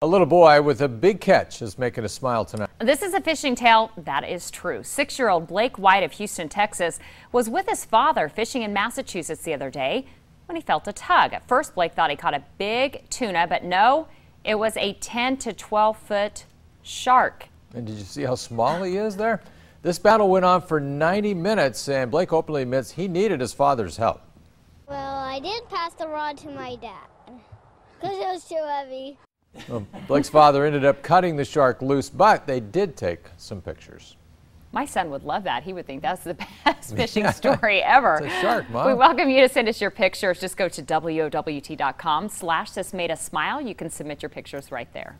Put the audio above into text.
A little boy with a big catch is making a smile tonight. This is a fishing tale that is true. Six year old Blake White of Houston, Texas, was with his father fishing in Massachusetts the other day when he felt a tug. At first, Blake thought he caught a big tuna, but no, it was a 10 to 12 foot shark. And did you see how small he is there? This battle went on for 90 minutes, and Blake openly admits he needed his father's help. Well, I did pass the rod to my dad because it was too heavy. Well, Blake's father ended up cutting the shark loose, but they did take some pictures. My son would love that. He would think that's the best fishing story ever. It's a shark, Mom. We welcome you to send us your pictures. Just go to WOWT.com slash this made us smile. You can submit your pictures right there.